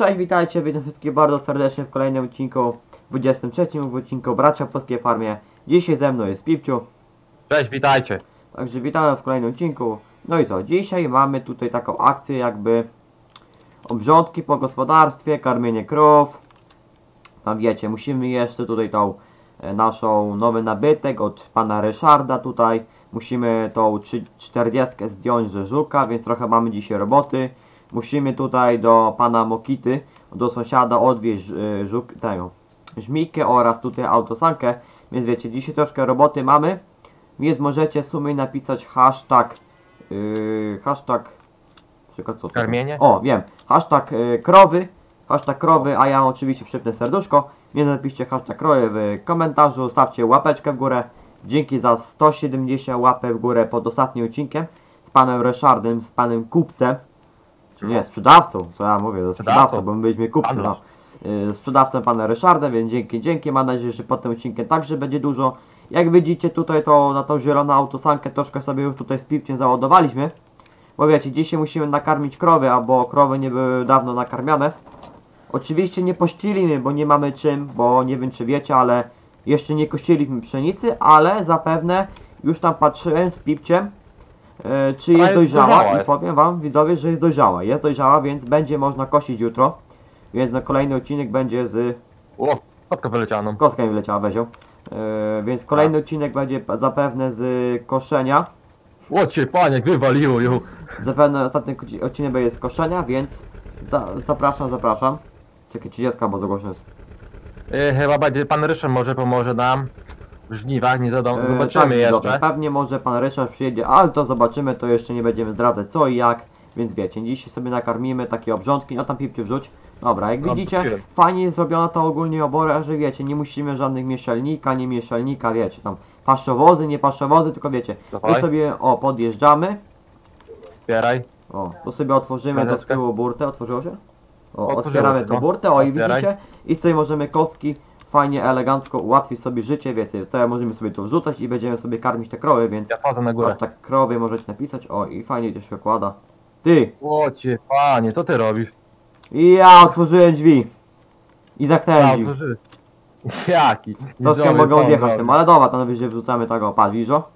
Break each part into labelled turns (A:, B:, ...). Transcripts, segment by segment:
A: Cześć, witajcie, witam wszystkich bardzo serdecznie w kolejnym odcinku, 23 w odcinku Bracia Polskiej Farmie. Dzisiaj ze mną jest Pipciu,
B: Cześć, witajcie.
A: także witamy w kolejnym odcinku. No i co, dzisiaj mamy tutaj taką akcję jakby obrządki po gospodarstwie, karmienie krów. Tam wiecie, musimy jeszcze tutaj tą e, naszą nowy nabytek od pana Ryszarda tutaj. Musimy tą trzy- 40 zdjąć ze żuka, więc trochę mamy dzisiaj roboty. Musimy tutaj do pana Mokity, do sąsiada odwieźć y, żuk, tego, żmijkę oraz tutaj autosankę. Więc wiecie, dzisiaj troszkę roboty mamy. Więc możecie w sumie napisać hashtag, yy, hashtag, czekaj co to?
B: Karmienie?
A: O, wiem, hashtag y, krowy, hashtag krowy, a ja oczywiście przypnę serduszko. Więc napiszcie hashtag krowy w komentarzu, stawcie łapeczkę w górę. Dzięki za 170 łapek w górę pod ostatnim odcinkiem z panem Ryszardem, z panem kupcem. Czy nie, sprzedawcą, co ja mówię, ze sprzedawcą,
B: Sprzedawcą.
A: bo my byliśmy kupcy, no.
B: Handlarz.
A: Y, Sprzedawcą pana Ryszarda, więc dzięki, dzięki. Mam nadzieję, że pod tym odcinkiem także będzie dużo. Jak widzicie tutaj to na tą zieloną autosankę troszkę sobie już tutaj z pipciem załadowaliśmy. Bo wiecie, dzisiaj musimy nakarmić krowy, albo krowy nie były dawno nakarmiane. Oczywiście nie pościlimy, bo nie mamy czym, bo nie wiem czy wiecie, ale jeszcze nie kościliśmy pszenicy, ale zapewne już tam patrzyłem z pipciem, e, czy jest dojrzała i powiem wam widzowie, że jest dojrzała. Jest dojrzała, więc będzie można kosić jutro. Więc na kolejny odcinek będzie z...
B: O, kotka wylecianą.
A: Kostka mi wyleciała, wezią. E, więc kolejny odcinek będzie zapewne z koszenia.
B: O cię, panie, wywaliło ją.
A: Zapewne ostatni odcinek będzie z koszenia, więc za, zapraszam, zapraszam. Czekaj, 30 bo za głośno jest.
B: E, chyba będzie pan Ryszard może pomoże nam żniwach, nie wiadomo,
A: E,
B: zobaczymy
A: tak,
B: jeszcze.
A: Pewnie może pan Ryszard przyjedzie, ale to zobaczymy, to jeszcze nie będziemy zdradzać co i jak. Więc wiecie, dzisiaj sobie nakarmimy takie obrządki, no tam pipcie wrzuć. Dobra, jak
B: No,
A: widzicie, fajnie jest zrobiona ta ogólnie obora, że wiecie, nie musimy żadnych mieszelnika, nie mieszelnika, wiecie, tam paszczowozy, nie paszczowozy, tylko wiecie,
B: Dawaj.
A: my sobie, o, podjeżdżamy,
B: Otwieraj.
A: o, tu sobie otworzymy do tyłu burtę, otworzyło się? O, otwieramy tą
B: no.
A: burtę, o i widzicie, i sobie możemy kostki fajnie, elegancko ułatwić sobie życie, wiecie, to możemy sobie tu wrzucać i będziemy sobie karmić te krowy, więc
B: Ja na górę.
A: Aż tak krowy możecie napisać. O, i fajnie to się układa. Ty!
B: O cię, panie, co ty robisz?
A: I ja otworzyłem drzwi. I
B: Ja, otworzyły. Jaki?
A: Troszkę
B: Widzowie,
A: mogę
B: pan
A: odjechać
B: robi.
A: tym, ale dobra, to najwyżej wrzucamy tego, patrz, widzisz? o?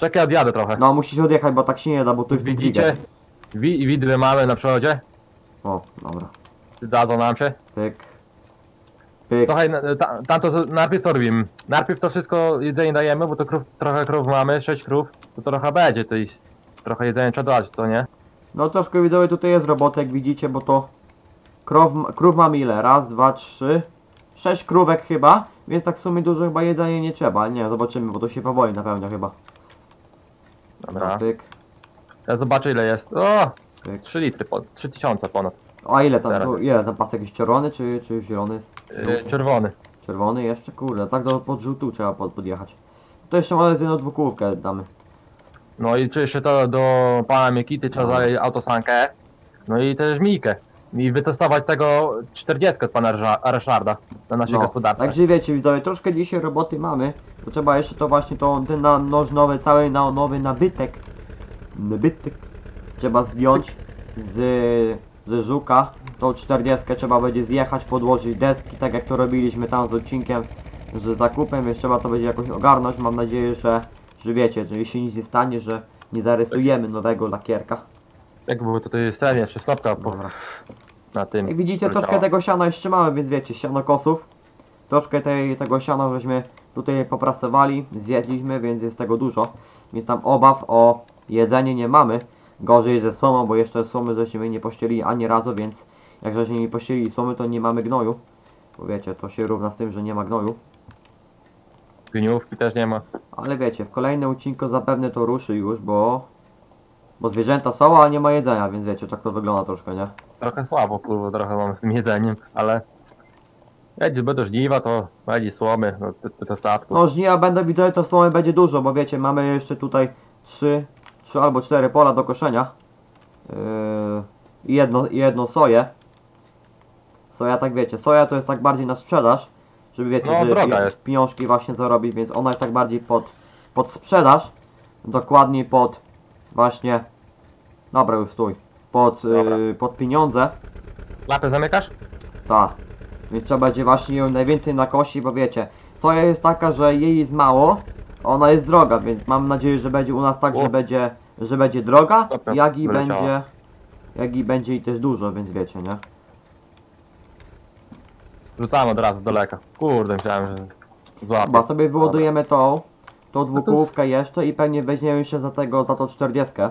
B: Czekaj, odjadę trochę.
A: No, musisz odjechać, bo tak się nie da, bo tu jest
B: Widzicie?
A: trigger.
B: Wi widły mamy na przodzie.
A: O, dobra.
B: Dadzą nam się.
A: Pyk. Pyk.
B: Słuchaj, na- ta, tam to najpierw co robimy? Najpierw to wszystko jedzenie dajemy, bo to krów, trochę krów mamy, 6 krów, to trochę będzie, to i trochę jedzenia trzeba dać, co nie?
A: No troszkę widzowie tutaj jest roboty, jak widzicie, bo to krow, krów mam ile? Raz, dwa, trzy, sześć krówek chyba, więc tak w sumie dużo chyba jedzenia nie trzeba. Nie, zobaczymy, bo to się powoli napełnia chyba.
B: Dobra.
A: Pyk,
B: Ja zobaczę ile jest. O!
A: pyk.
B: 3 litry, po, 3000 ponad.
A: A ile tam,
B: Teraz.
A: tu, ile tam pas jakiś czerwony, czy, czy zielony jest?
B: Yy, czerwony.
A: Czerwony jeszcze? Kurde, tak do pod żółtu trzeba pod, podjechać. To jeszcze może z jedną dwukółkę damy.
B: No i czy jeszcze to do pana Mikity trzeba
A: No.
B: autosankę. No i też Mikę. I wytestować tego 40 od pana Rysza- Ryszarda na naszej
A: No,
B: gospodarce.
A: także wiecie widzowie, troszkę dzisiaj roboty mamy. To trzeba jeszcze to właśnie to, ten na, noż nowy, cały na, nowy nabytek. Nabytek. Trzeba zdjąć z, ze żuka. Tą 40 trzeba będzie zjechać, podłożyć deski, tak jak to robiliśmy tam z odcinkiem z zakupem, więc trzeba to będzie jakoś ogarnąć. Mam nadzieję, że, że wiecie, że jeśli nic nie stanie, że nie zarysujemy nowego lakierka.
B: Jak były tutaj scenie, jeszcze stopka po, na tym.
A: Jak widzicie, troszkę tego siana jeszcze mamy, więc wiecie, siano kosów. Troszkę tej, tego siana żeśmy tutaj poprasowali, zjedliśmy, więc jest tego dużo. Więc tam obaw o jedzenie nie mamy. Gorzej ze słomą, bo jeszcze słomy żeśmy nie pościeli ani razu, więc jak żeśmy nie pościeli słomy, to nie mamy gnoju. Bo wiecie, to się równa z tym, że nie ma gnoju.
B: Gniówki też nie ma.
A: Ale wiecie, w kolejnym odcinku zapewne to ruszy już, bo... Bo zwierzęta są, a nie ma jedzenia, więc wiecie, tak to wygląda troszkę, nie?
B: Trochę słabo, kurwa, trochę mamy z tym jedzeniem, ale... Jak będą żniwa, to będzie słomy, no to, to, to statku.
A: No żniwa będę widział, to słomy będzie dużo, bo wiecie, mamy jeszcze tutaj trzy, trzy albo cztery pola do koszenia. Yy, I jedno, i jedno soję. Soja tak wiecie, soja to jest tak bardziej na sprzedaż, żeby wiecie,
B: No,
A: żeby
B: droga
A: pi-
B: jest.
A: pieniążki właśnie zarobić, więc ona jest tak bardziej pod, pod sprzedaż. Dokładniej pod właśnie, dobra już stój, pod,
B: Dobra.
A: yy, pod pieniądze.
B: Lapę zamykasz?
A: Tak. Więc trzeba będzie właśnie ją najwięcej nakosić, bo wiecie, soja jest taka, że jej jest mało, ona jest droga, więc mam nadzieję, że będzie u nas tak, że będzie, że będzie droga,
B: Dobra,
A: jak i
B: wyleciała.
A: będzie, jak i będzie i też dużo, więc wiecie, nie?
B: Rzucamy od razu do leka. Kurde, myślałem, że złapię.
A: Chyba sobie wyładujemy tą, tą dwukołówkę jeszcze i pewnie weźmiemy się za tego, za tą 40. O,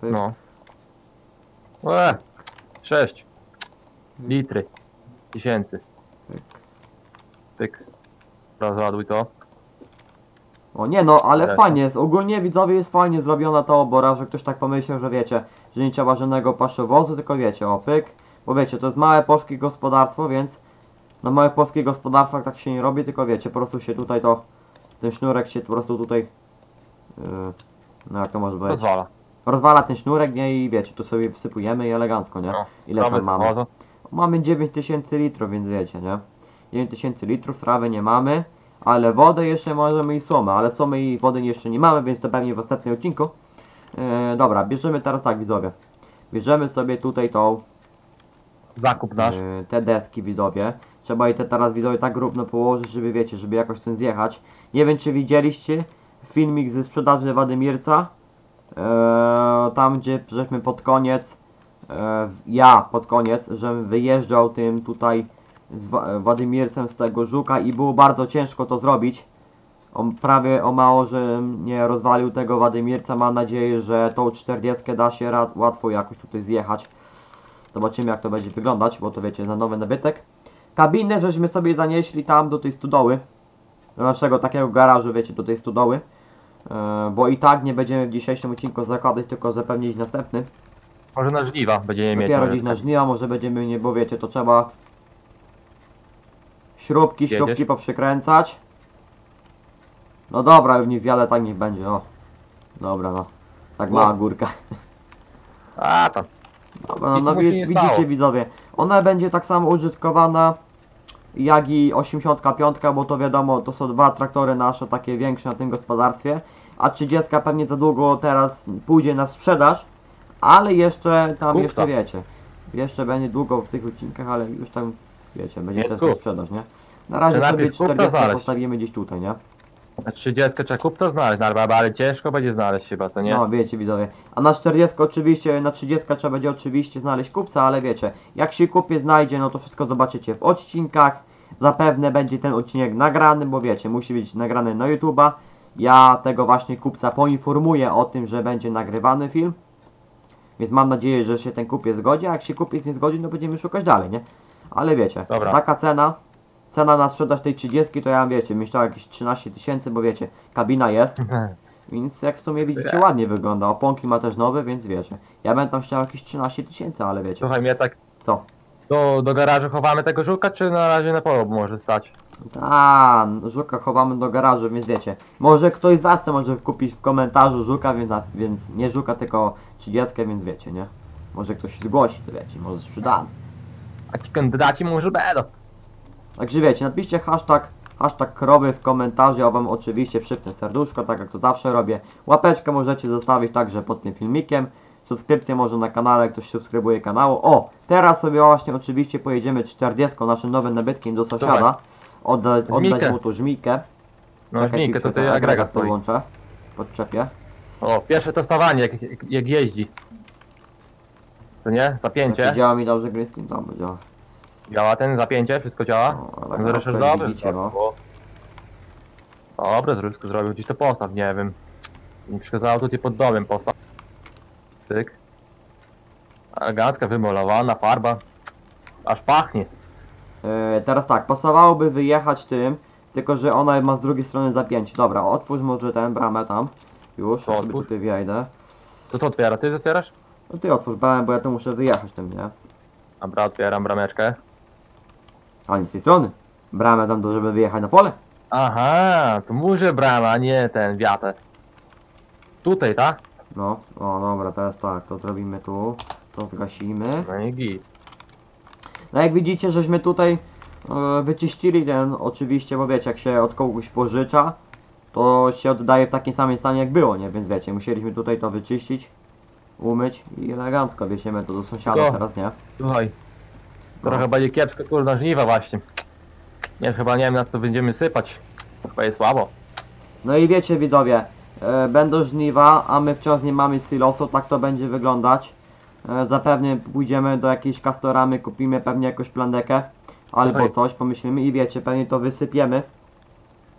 A: pyk.
B: No. Łe! 6 litry. Tysięcy.
A: Pyk.
B: Tyk. Rozładuj to.
A: O nie no, ale fajnie jest, ogólnie widzowie jest fajnie zrobiona ta obora, że ktoś tak pomyślał, że wiecie, że nie trzeba żadnego paszowozu, tylko wiecie, o pyk, bo wiecie, to jest małe polskie gospodarstwo, więc na małych polskich gospodarstwach tak się nie robi, tylko wiecie, po prostu się tutaj to, ten sznurek się po prostu tutaj, yy, no jak to może być,
B: Rozwala.
A: rozwala ten sznurek, nie, i wiecie, tu sobie wsypujemy i elegancko, nie,
B: No.
A: ile tam mamy.
B: wchodzą.
A: Mamy 9000 litrów, więc wiecie, nie? 9000 litrów, trawy nie mamy, ale wodę jeszcze możemy i słomę, ale słomy i wody jeszcze nie mamy, więc to pewnie w następnym odcinku. E, dobra, bierzemy teraz tak, widzowie. Bierzemy sobie tutaj tą,
B: Zakup nasz.
A: e, te deski, widzowie. Trzeba je te teraz, widzowie, tak równo położyć, żeby, wiecie, żeby jakoś chcę zjechać. Nie wiem, czy widzieliście filmik ze sprzedaży Wadymirca. E, tam, gdzie żeśmy pod koniec, e, ja pod koniec, żem wyjeżdżał tym tutaj z Wadymircem z tego żuka i było bardzo ciężko to zrobić. On prawie o mało, że nie rozwalił tego Wadymirca. Mam nadzieję, że tą 40 da się rad, łatwo jakoś tutaj zjechać. Zobaczymy jak to będzie wyglądać, bo to wiecie, za nowy nabytek. Kabinę żeśmy sobie zanieśli tam do tej stodoły. Do naszego takiego garażu, wiecie, do tej stodoły. E, bo i tak nie będziemy w dzisiejszym odcinku zakładać, tylko zapewne iść następny.
B: Może na żniwa będziemy mieć.
A: Dopiero
B: może.
A: gdzieś na żniwa, może będziemy, nie, bo wiecie, to trzeba śrubki,
B: Jedziesz?
A: śrubki poprzykręcać. No dobra, już nie zjadę, tak niech będzie, o. Dobra, no. Tak mała
B: No.
A: górka.
B: A tam.
A: Dobra, no,
B: Nic
A: no
B: mu się
A: widzicie
B: stało.
A: widzowie, ona będzie tak samo użytkowana jak i 85, bo to wiadomo, to są dwa traktory nasze takie większe na tym gospodarstwie, a 30 pewnie za długo teraz pójdzie na sprzedaż, ale jeszcze tam
B: Kupca.
A: jeszcze wiecie, jeszcze będzie długo w tych odcinkach, ale już tam wiecie, będzie
B: Nie
A: też
B: kup.
A: sprzedaż, nie? Na razie
B: To
A: sobie
B: najpierw kupca
A: 40
B: znaleźć.
A: postawimy gdzieś tutaj, nie?
B: Na 30 trzeba kup to znaleźć, narwa, ale ciężko będzie znaleźć chyba, co nie?
A: No wiecie widzowie. A na 40 oczywiście, na 30 trzeba będzie oczywiście znaleźć kupca, ale wiecie, jak się kupiec znajdzie, no to wszystko zobaczycie w odcinkach. Zapewne będzie ten odcinek nagrany, bo wiecie, musi być nagrany na YouTube'a. Ja tego właśnie kupca poinformuję o tym, że będzie nagrywany film. Więc mam nadzieję, że się ten kupiec zgodzi, a jak się kupiec nie zgodzi, no będziemy szukać dalej, nie? Ale wiecie,
B: Dobra.
A: taka cena, cena na sprzedaż tej 30 to ja wiecie, myślałem jakieś 13 tysięcy, bo wiecie, kabina jest. Więc jak w sumie widzicie ładnie wygląda. Oponki ma też nowe, więc wiecie. Ja będę tam chciał jakieś 13 tysięcy, ale wiecie.
B: Słuchaj mnie tak.
A: Co?
B: Do, do garażu chowamy tego żuka, czy na razie na polu może stać?
A: A, żuka chowamy do garażu, więc wiecie. Może ktoś z was chce może kupić w komentarzu żuka, więc, więc nie żuka, tylko 30, więc wiecie, nie? Może ktoś się zgłosi, to wiecie, może sprzedamy.
B: A ci kandydaci może będą.
A: Także wiecie, napiszcie hashtag, hashtag krowy w komentarzu, ja wam oczywiście przypnę serduszko, tak jak to zawsze robię. Łapeczkę możecie zostawić także pod tym filmikiem. Subskrypcję może na kanale, ktoś subskrybuje kanału. O, teraz sobie właśnie oczywiście pojedziemy 40 naszym nowym nabytkiem do sąsiada. Odda, oddać mu tu żmikę.
B: No
A: Czekaj,
B: żmijkę, to ty agregat
A: podłączę. Podczepię.
B: O, pierwsze testowanie, jak, jak jeździ. To nie? Zapięcie.
A: Czy działa mi dobrze green screen? Dobra, działa.
B: Działa ten zapięcie, wszystko działa.
A: O, ale
B: Zresztą
A: teraz
B: dobrze.
A: widzicie, no.
B: Dobre, zresztą zrobił gdzieś to postaw, nie wiem. Mi przekazało tutaj pod domem postaw. Cyk. Elegancka, wymalowana, farba. Aż pachnie.
A: E, teraz tak, pasowałoby wyjechać tym, tylko że ona ma z drugiej strony zapięcie. Dobra, otwórz może tę bramę tam. Już,
B: To otwórz.
A: tutaj wjajdę.
B: To co otwiera? Ty otwierasz?
A: No ty otwórz bramę, bo ja tu muszę wyjechać tym, nie?
B: Dobra, otwieram brameczkę.
A: A nie z tej strony. Bramę tam, do, żeby wyjechać na pole.
B: Aha, to może brama, nie ten wiatr. Tutaj, tak?
A: No, o dobra, teraz tak, to zrobimy tu. To zgasimy.
B: No i git.
A: No jak widzicie, żeśmy tutaj e, wyczyścili ten oczywiście, bo wiecie, jak się od kogoś pożycza, to się oddaje w takim samym stanie jak było, nie? Więc wiecie, musieliśmy tutaj to wyczyścić. Umyć i elegancko wiesiemy to do sąsiada
B: Tylko-
A: teraz, nie?
B: Słuchaj. Trochę
A: No.
B: będzie kiepsko kurna żniwa właśnie. Nie, chyba nie wiem na co będziemy sypać. Chyba jest słabo.
A: No i wiecie widzowie, e, będą żniwa, a my wciąż nie mamy silosu, tak to będzie wyglądać. E, zapewne pójdziemy do jakiejś kastoramy, kupimy pewnie jakąś plandekę albo
B: Słuchaj.
A: coś, pomyślimy i wiecie, pewnie to wysypiemy.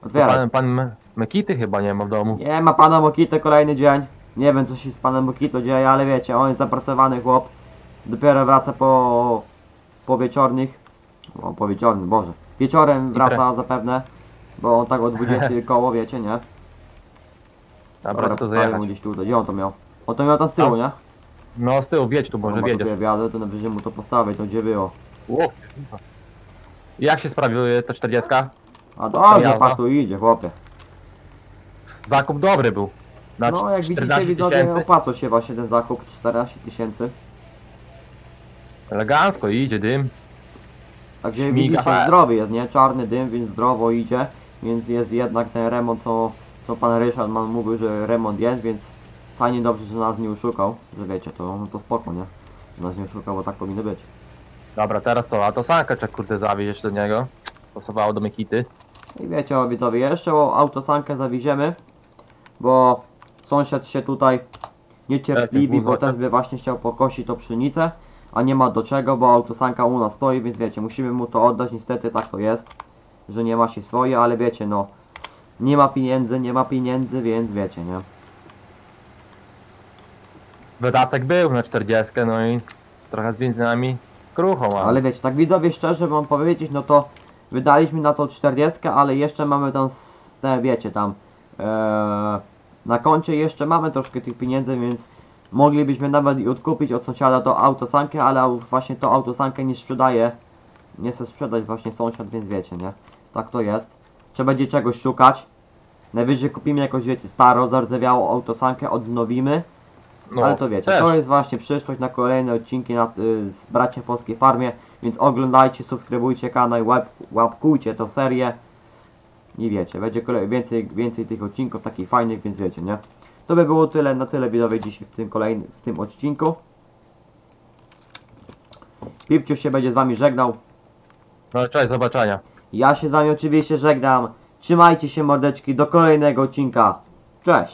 A: Otwieraj.
B: Pan, pan Me- Mekity chyba nie ma w domu.
A: Nie ma pana Mokito kolejny dzień. Nie wiem co się z panem Mokito dzieje, ale wiecie, on jest zapracowany chłop. Dopiero wraca po, po wieczornych. O, po wieczornym, Boże. Wieczorem wraca zapewne. Bo on tak o 20 koło, wiecie, nie?
B: Dobra, to
A: postawię
B: zajechać.
A: mu gdzieś tutaj. Gdzie on to miał? On to miał tam z tyłu, nie?
B: No z tyłu, wiedź tu, może
A: Dobra,
B: wiedziesz.
A: tu jadę, to najwyżej mu to postawię, to gdzie było.
B: Ło. Jak się sprawiły to 40?
A: A dobrze, tu idzie, chłopie.
B: Zakup dobry był. Na
A: No jak widzicie
B: 14
A: widzowie,
B: tysięcy.
A: opłacał się właśnie ten zakup, 14 tysięcy.
B: Elegancko idzie dym.
A: Także
B: Śmiga.
A: widzicie, zdrowy jest, nie? Czarny dym, więc zdrowo idzie. Więc jest jednak ten remont, to co pan Ryszard man mówił, że remont jest, więc fajnie dobrze, że nas nie oszukał. Że wiecie, to, no to spoko, nie? Że nas nie oszukał, bo tak powinno być.
B: Dobra, teraz co? A to sankę trzeba kurde zawieźć jeszcze do niego. Pasowało do Mekity.
A: I wiecie, o widzowie, jeszcze o autosankę zawieziemy, bo sąsiad się tutaj niecierpliwi,
B: Jakie
A: bo też by właśnie chciał pokosić to pszenicę, a nie ma do czego, bo autosanka u nas stoi, więc wiecie, musimy mu to oddać, niestety tak to jest, że nie ma się swoje, ale wiecie, no, nie ma pieniędzy, nie ma pieniędzy, więc wiecie, nie?
B: Wydatek był na 40, no i trochę z benzynami kruchą, ale...
A: Ale wiecie, tak widzowie, szczerze wam powiedzieć, no to wydaliśmy na to 40, ale jeszcze mamy tam, te, wiecie, tam e, na koncie jeszcze mamy troszkę tych pieniędzy, więc moglibyśmy nawet i odkupić od sąsiada to autosankę, ale właśnie to autosankę nie sprzedaje, nie chce sprzedać właśnie sąsiad, więc wiecie, nie? Tak to jest. Trzeba będzie czegoś szukać. Najwyżej kupimy jakąś, wiecie, starą, zardzewiałą autosankę, odnowimy.
B: no,
A: Ale to wiecie,
B: też.
A: to jest właśnie przyszłość na kolejne odcinki na, y, z Bracia Polskiej Farmie, więc oglądajcie, subskrybujcie kanał, łap, łapkujcie tę serię i wiecie, będzie kolej, więcej, więcej tych odcinków takich fajnych, więc wiecie, nie? To by było tyle, na tyle widzowie dzisiaj w tym kolejnym, w tym odcinku. Pipciuś się będzie z wami żegnał.
B: No cześć, zobaczenia.
A: Ja się z wami oczywiście żegnam. Trzymajcie się mordeczki do kolejnego odcinka. Cześć!